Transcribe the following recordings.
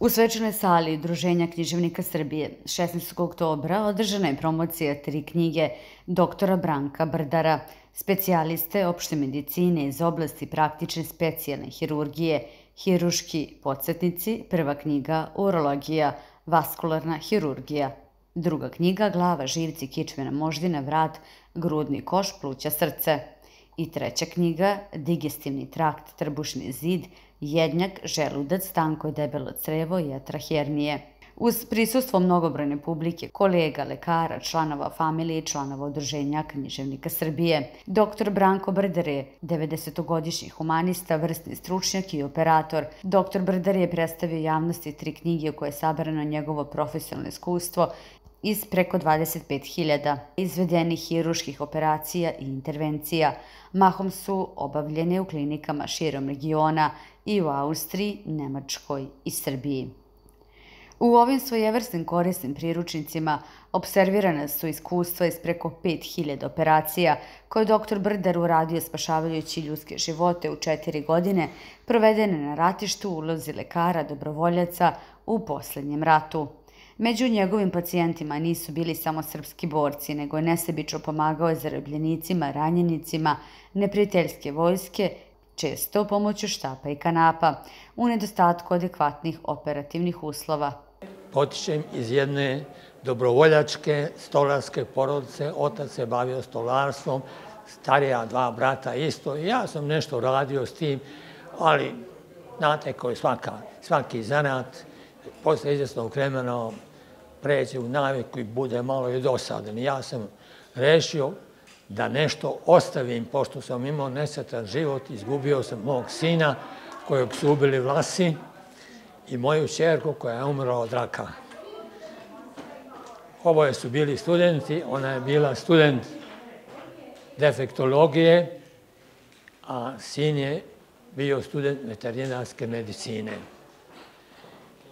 U svečanoj sali Druženja književnika Srbije 16. oktobra održana je promocija tri knjige doktora Branka Brdara, specijaliste opšte medicine iz oblasti praktične specijalne hirurgije, hiruški podsjetnici, prva knjiga Urologija, vaskularna hirurgija, druga knjiga Glava, živci, kičmena, moždina, vrat, grudni koš, pluća, srce i treća knjiga Digestivni trakt, trbušni zid, jednjak, želudac, tanko i debelo crevo i atrahernije. Uz prisustvo mnogobrojne publike, kolega, lekara, članova familije i članova udruženja književnika Srbije, dr. Branko Brder je 90-godišnji humanista, vrstni stručnjak i operator. Dr. Brder je predstavio javnosti tri knjige u koje je sabrano njegovo profesionalno iskustvo iz preko 25.000 izvedenih hiruških operacija i intervencija. Mahom su obavljene u klinikama širom regiona i u Austriji, Nemačkoj i Srbiji. U ovim svojevrsnim korisnim priručnicima observirane su iskustva iz preko 5000 operacija koje je dr. Brder uradio spašavajući ljudske živote u četiri godine provedene na ratištu ulozi lekara dobrovoljaca u posljednjem ratu. Među njegovim pacijentima nisu bili samo srpski borci, nego je nesebično pomagao zarobljenicima, ranjenicima, neprijateljske vojske, često pomoću štapa i kanapa, u nedostatku adekvatnih operativnih uslova. Potičem iz jedne dobrovoljačke stolarske porodice, otac se bavio stolarstvom, starija dva brata isto, ja sam nešto radio s tim, ali znate koji svaka, svaki zanat, posle izvjesnog vremena pređe u naviku i bude malo i dosadan. Ja sam rešio da nešto ostavim, pošto sam imao nesetan život, izgubio sam mog sina kojeg su ubili vlasi i moju čerku koja je umrla od raka. Oboje su bili studenti, ona je bila student defektologije, a sin je bio student veterinarske medicine.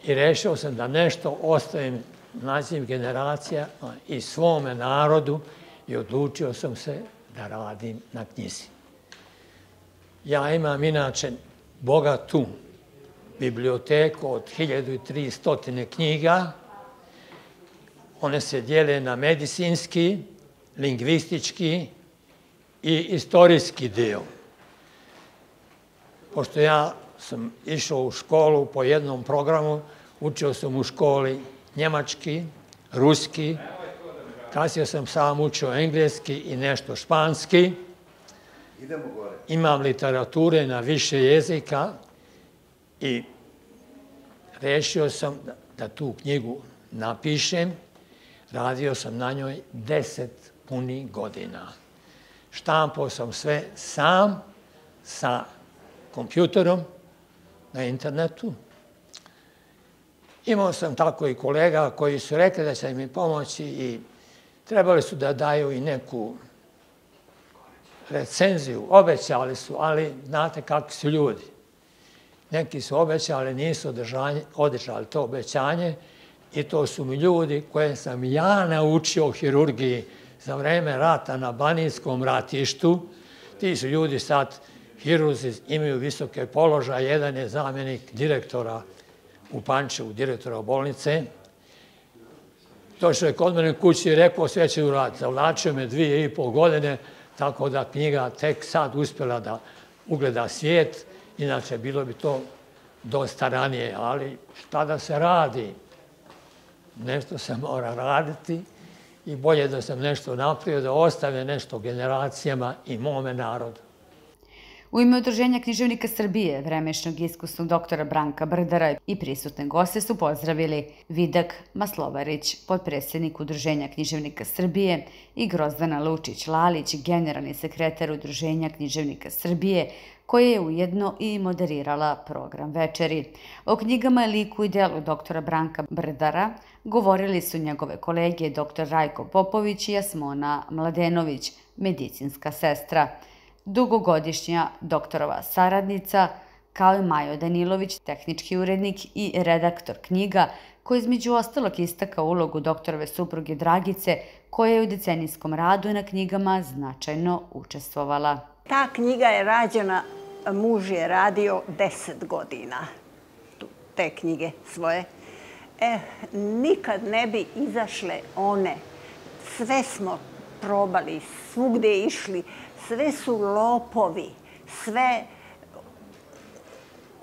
I rešio sam da nešto ostavim mlađim generacija i svome narodu i odlučio sam se da radim na knjizi. Ja imam inače bogatu biblioteku od 1300 knjiga. One se dijele na medicinski, lingvistički i istorijski dio. Pošto ja sam išao u školu po jednom programu, učio sam u školi njemački, ruski, kasnije sam sam učio engleski i nešto španski. Imam literature na više jezika i rešio sam da, da tu knjigu napišem. Radio sam na njoj deset puni godina. Štampao sam sve sam sa kompjuterom na internetu. Imao sam tako i kolega koji su rekli da će mi pomoći i trebali su da daju i neku recenziju. Obećali su, ali znate kakvi su ljudi. Neki su obećali, nisu održali to obećanje i to su mi ljudi koje sam ja naučio u hirurgiji za vreme rata na Banijskom ratištu. Ti su ljudi sad, hirurzi, imaju visoke položaje. Jedan je zamjenik direktora u Pančevu, direktora bolnice. Došao je kod mene kući i rekao sve će uraditi. Zavlačio me dvije i pol godine, tako da knjiga tek sad uspjela da ugleda svijet. Inače, bilo bi to dosta ranije, ali šta da se radi? Nešto se mora raditi i bolje da sam nešto napravio, da ostave nešto generacijama i mome narodu. U ime Udruženja književnika Srbije, vremešnog iskusnog doktora Branka Brdara i prisutne goste su pozdravili Vidak Maslovarić, podpredsjednik Udruženja književnika Srbije i Grozdana Lučić-Lalić, generalni sekretar Udruženja književnika Srbije, koja je ujedno i moderirala program večeri. O knjigama i liku i delu doktora Branka Brdara govorili su njegove kolege dr. Rajko Popović i Jasmona Mladenović, medicinska sestra dugogodišnja doktorova saradnica, kao i Majo Danilović, tehnički urednik i redaktor knjiga, koji između ostalog istaka ulogu doktorove supruge Dragice, koja je u decenijskom radu na knjigama značajno učestvovala. Ta knjiga je rađena, muž je radio deset godina. te knjige svoje. E, nikad ne bi izašle one. Sve smo probali, svugde išli, sve su lopovi, sve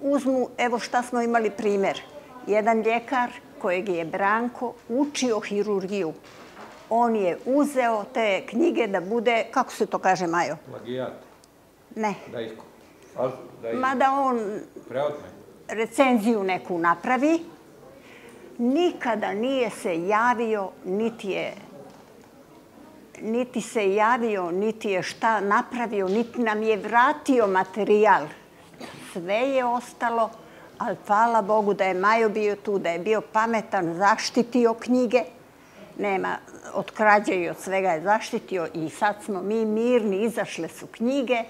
uzmu, evo šta smo imali primjer. Jedan ljekar kojeg je Branko učio hirurgiju. On je uzeo te knjige da bude, kako se to kaže, Majo? Plagijat. Ne. Da ih... Da ih... Mada on preotme. recenziju neku napravi, nikada nije se javio, niti je niti se javio, niti je šta napravio, niti nam je vratio materijal. Sve je ostalo, ali hvala Bogu da je Majo bio tu, da je bio pametan, zaštitio knjige. Nema, od krađe i od svega je zaštitio i sad smo mi mirni, izašle su knjige.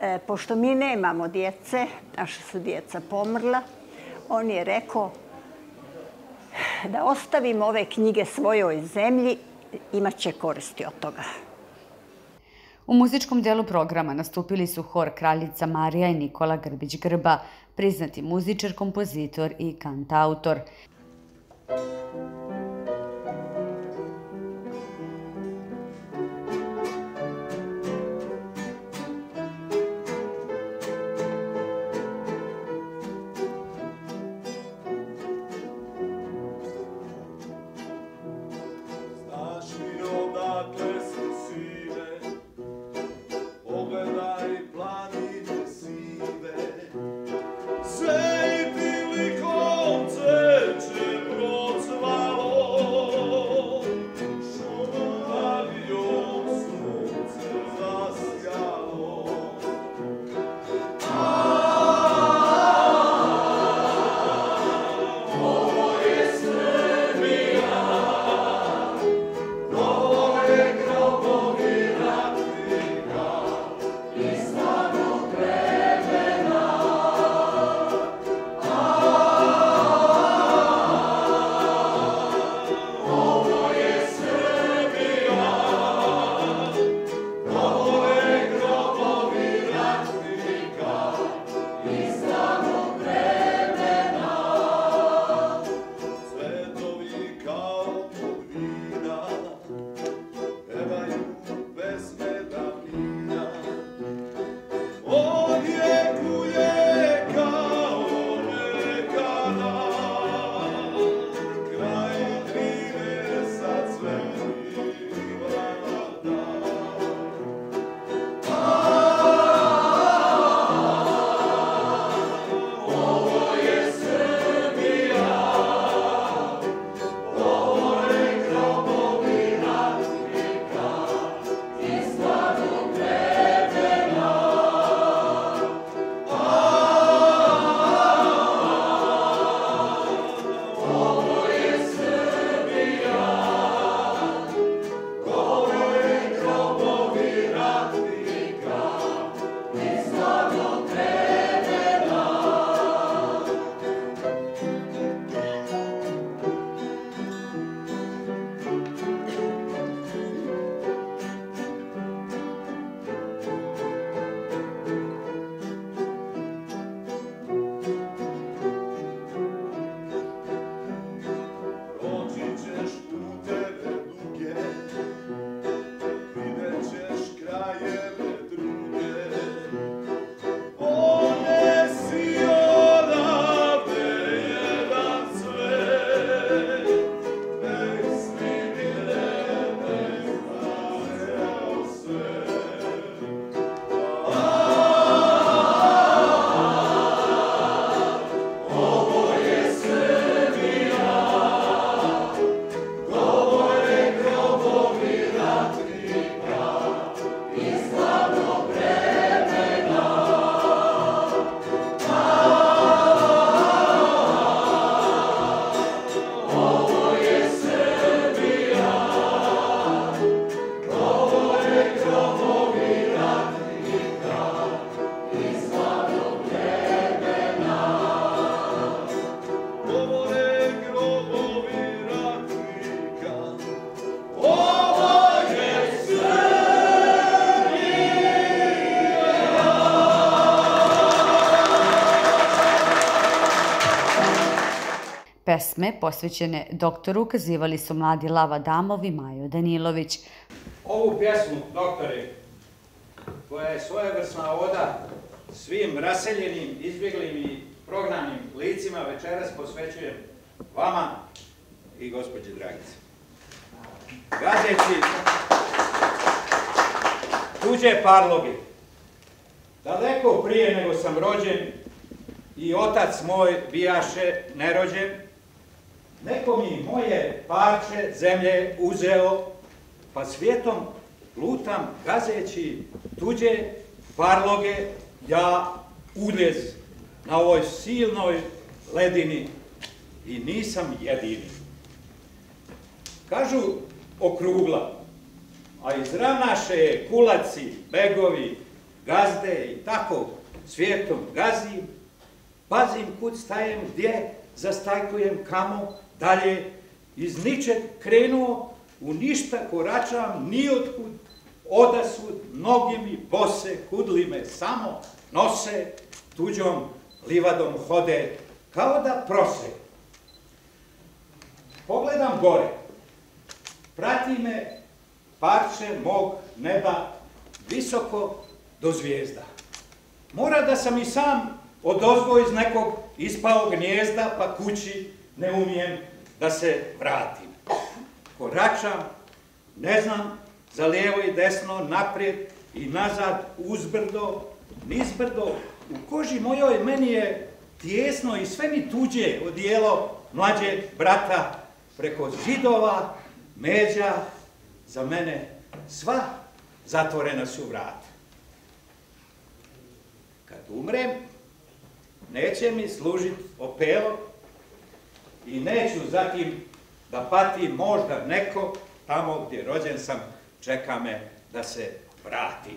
E, pošto mi nemamo djece, naša su djeca pomrla, on je rekao da ostavimo ove knjige svojoj zemlji, imat će koristi od toga. U muzičkom delu programa nastupili su hor Kraljica Marija i Nikola Grbić-Grba, priznati muzičar, kompozitor i kantautor. Sei Pesme posvećene doktoru ukazivali su mladi Lava Damov i Majo Danilović. Ovu pjesmu, doktore, koja je svojevrsna oda svim raseljenim, izbjeglim i prognanim licima, večeras posvećujem vama i gospođe Dragice. Gazeći tuđe parloge, daleko prije nego sam rođen i otac moj bijaše nerođen, neko mi moje parče zemlje uzeo, pa svijetom lutam gazeći tuđe parloge, ja uljez na ovoj silnoj ledini i nisam jedini. Kažu okrugla, a izravnaše je kulaci, begovi, gazde i tako svijetom gazim, pazim kud stajem, gdje zastajkujem, kamo, dalje, iz ničeg krenuo, u ništa koračam, nijotkud, odasud, noge mi bose, kudli me samo nose, tuđom livadom hode, kao da prose. Pogledam gore, prati me parče mog neba visoko do zvijezda. Mora da sam i sam od ozgo iz nekog ispao gnjezda, pa kući ne umijem da se vratim. Koračam, ne znam, za lijevo i desno, naprijed i nazad, uzbrdo, nizbrdo. U koži mojoj meni je tijesno i sve mi tuđe odijelo mlađeg brata preko zidova, međa, za mene sva zatvorena su vrata. Kad umrem, neće mi služiti opelo i neću zatim da pati možda neko tamo gdje rođen sam, čeka me da se vrati.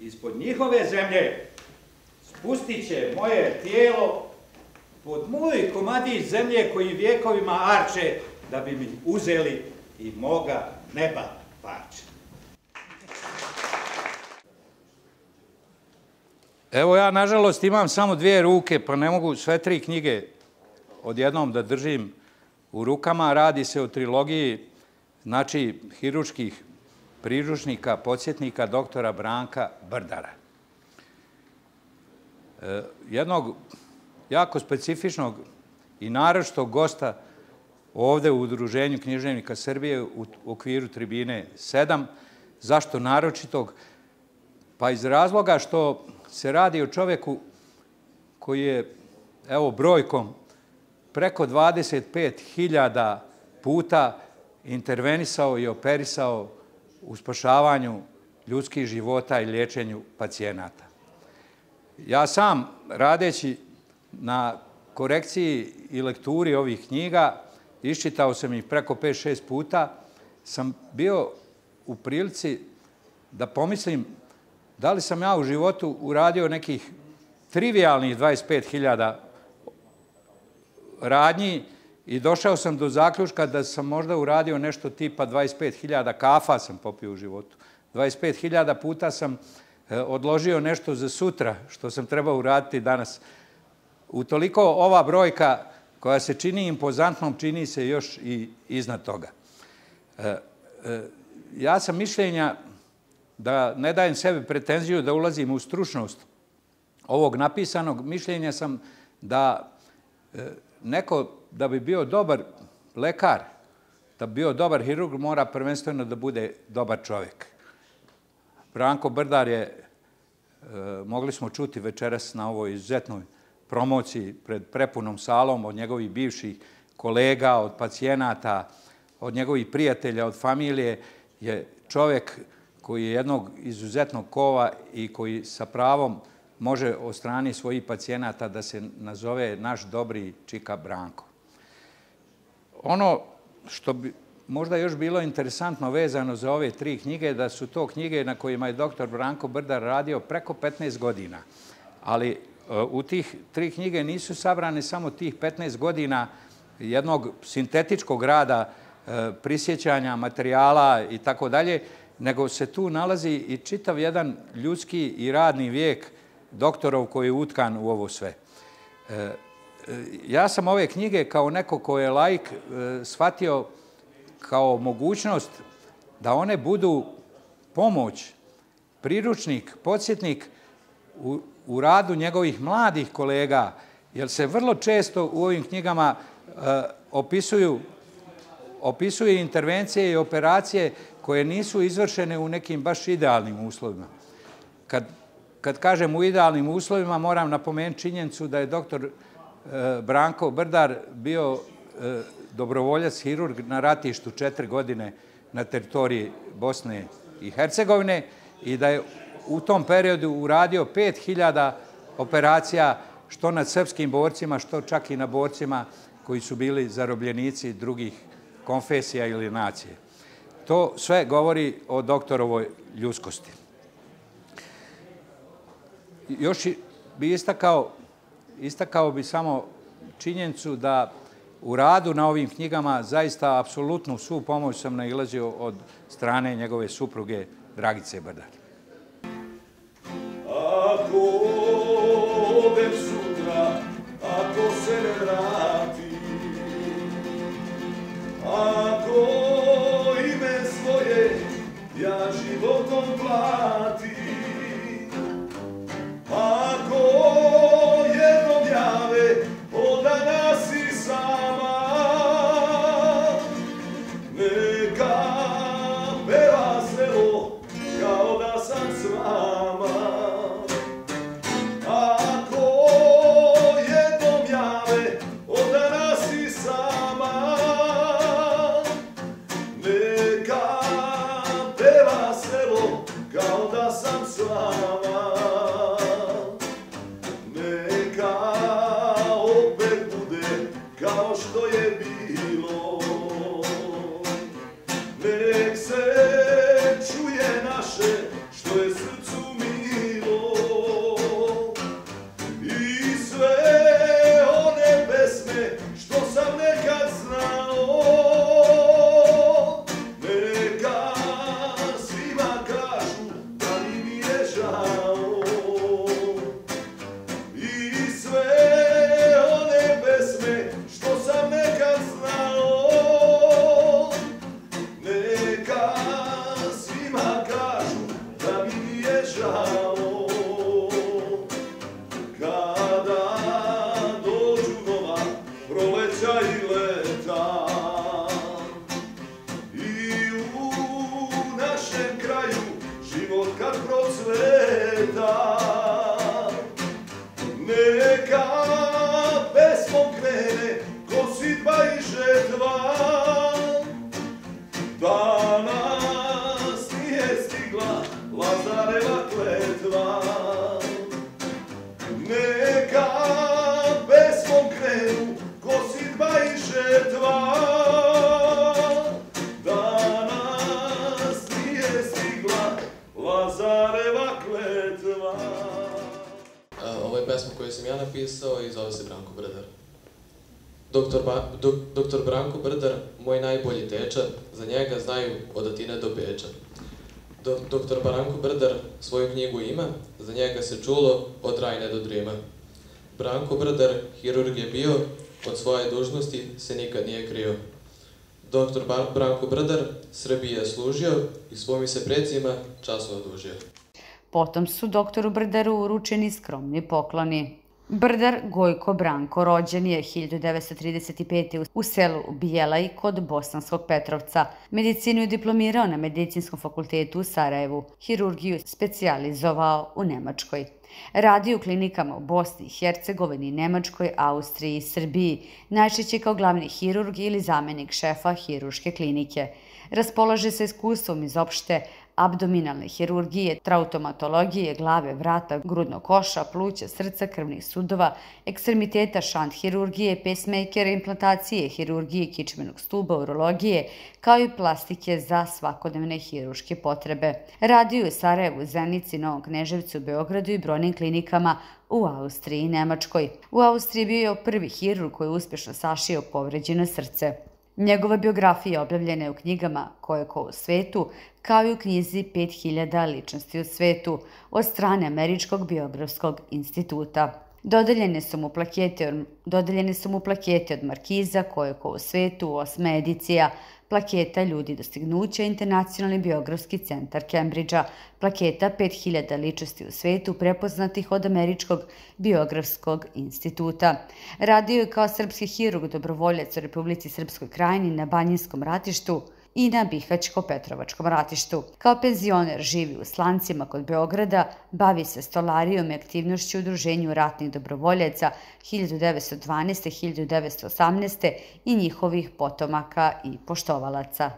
Ispod njihove zemlje spustit će moje tijelo pod moj komadić zemlje koji vjekovima arče da bi mi uzeli i moga neba parče. Evo ja, nažalost, imam samo dvije ruke, pa ne mogu sve tri knjige odjednom da držim u rukama. Radi se o trilogiji, znači, hiručkih priručnika, podsjetnika doktora Branka Brdara. E, jednog jako specifičnog i naročito gosta ovde u Udruženju književnika Srbije u okviru tribine 7. Zašto naročitog? Pa iz razloga što se radi o čoveku koji je, evo, brojkom preko 25.000 puta intervenisao i operisao u spašavanju ljudskih života i liječenju pacijenata. Ja sam, radeći na korekciji i lekturi ovih knjiga, iščitao sam ih preko 5-6 puta, sam bio u prilici da pomislim da li sam ja u životu uradio nekih trivialnih 25.000 radnji i došao sam do zaključka da sam možda uradio nešto tipa 25.000 kafa sam popio u životu. 25.000 puta sam e, odložio nešto za sutra što sam trebao uraditi danas. U toliko ova brojka koja se čini impozantnom, čini se još i iznad toga. E, e, ja sam mišljenja da ne dajem sebi pretenziju da ulazim u stručnost ovog napisanog, mišljenja sam da e, neko da bi bio dobar lekar, da bi bio dobar hirurg, mora prvenstveno da bude dobar čovjek. Branko Brdar je, e, mogli smo čuti večeras na ovoj izuzetnoj promociji pred prepunom salom od njegovih bivših kolega, od pacijenata, od njegovih prijatelja, od familije, je čovjek koji je jednog izuzetnog kova i koji sa pravom može od strani svojih pacijenata da se nazove naš dobri Čika Branko. Ono što bi možda još bilo interesantno vezano za ove tri knjige, da su to knjige na kojima je doktor Branko Brdar radio preko 15 godina. Ali e, u tih tri knjige nisu sabrane samo tih 15 godina jednog sintetičkog rada, e, prisjećanja, materijala i tako dalje, nego se tu nalazi i čitav jedan ljudski i radni vijek doktorov koji je utkan u ovo sve. E, e, ja sam ove knjige kao neko ko je laik e, shvatio kao mogućnost da one budu pomoć, priručnik, podsjetnik u, u radu njegovih mladih kolega, jer se vrlo često u ovim knjigama uh, opisuju opisuje intervencije i operacije koje nisu izvršene u nekim baš idealnim uslovima. Kad, kad kažem u idealnim uslovima, moram napomenuti činjenicu da je doktor e, Branko Brdar bio e, dobrovoljac, hirurg na ratištu četiri godine na teritoriji Bosne i Hercegovine i da je u tom periodu uradio 5000 operacija što nad srpskim borcima, što čak i na borcima koji su bili zarobljenici drugih konfesija ili nacije. To sve govori o doktorovoj ljuskosti. Još bi istakao, istakao bi samo činjenicu da u radu na ovim knjigama zaista apsolutnu svu pomoć sam nailazio od strane njegove supruge Dragice Brdar. Doktor, ba, do, doktor Branko Brdar, moj najbolji tečar, za njega znaju od Atine do Beča. Do, doktor Branko Brdar svoju knjigu ima, za njega se čulo od Rajne do drema. Branko Brdar, hirurg je bio, od svoje dužnosti se nikad nije krio. Doktor ba, Branko Brdar, Srbije je služio i svojim se precima časno odužio. Potom su doktoru Brdaru uručeni skromni pokloni. Brdar Gojko Branko rođen je 1935. u selu Bijelaj kod Bosanskog Petrovca. Medicinu je diplomirao na Medicinskom fakultetu u Sarajevu. Hirurgiju specijalizovao u Nemačkoj. Radi u klinikama u Bosni, Hercegovini, Nemačkoj, Austriji i Srbiji, najčešće kao glavni hirurg ili zamenik šefa hiruške klinike. Raspolaže se iskustvom iz opšte abdominalne hirurgije, trautomatologije, glave, vrata, grudnog koša, pluća, srca, krvnih sudova, ekstremiteta, šant hirurgije, pacemaker, implantacije, hirurgije, kičmenog stuba, urologije, kao i plastike za svakodnevne hiruške potrebe. Radio u Sarajevu, Zenici, Novom Kneževcu, Beogradu i brojnim klinikama u Austriji i Nemačkoj. U Austriji bio je prvi hirurg koji je uspješno sašio povređeno srce. Njegova biografija objavljena je u knjigama Koje ko u svetu, kao i u knjizi 5000 ličnosti u svetu od strane Američkog biografskog instituta. Dodeljene su mu plakete, dodeljene su mu plakete od Markiza, koje ko u svetu, osma edicija, plaketa Ljudi dostignuća, internacionalni biografski centar Kembridža, plaketa 5000 ličnosti u svetu prepoznatih od Američkog biografskog instituta. Radio je kao srpski hirurg dobrovoljac u Republici Srpskoj krajini na Banjinskom ratištu, i na Bihaćko-Petrovačkom ratištu. Kao penzioner živi u Slancima kod Beograda, bavi se stolarijom i aktivnošću u udruženju ratnih dobrovoljaca 1912. 1918. i njihovih potomaka i poštovalaca.